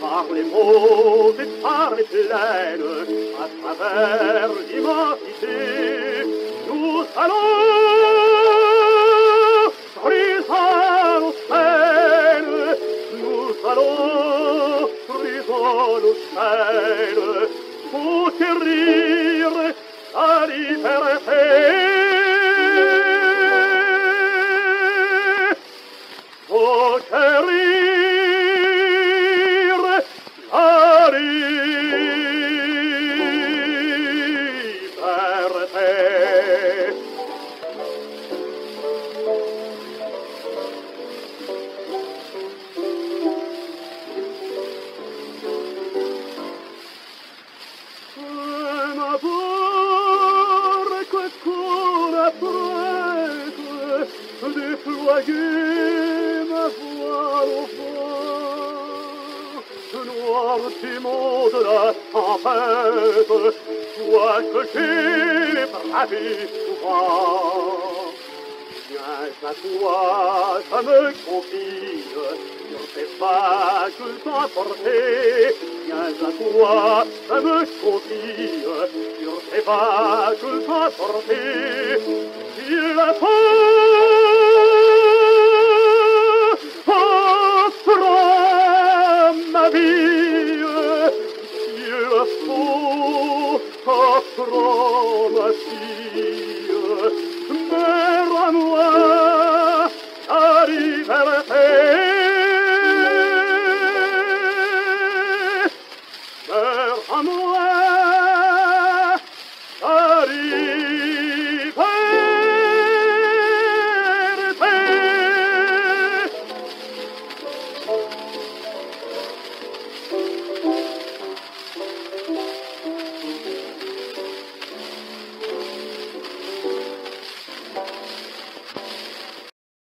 par les mots et par les plaines à travers l'immensité. Nous allons Risano cielo, nous allons, risano cielo, conquérir la déployer ma voile au vent. Le noir timon de la tempête, toi que j'ai bravé souvent. Viens à toi, ça me confie sur tes vagues emportées. Viens à toi, ça me confie sur tes vagues emportées. Il a diplomatia, vero amore.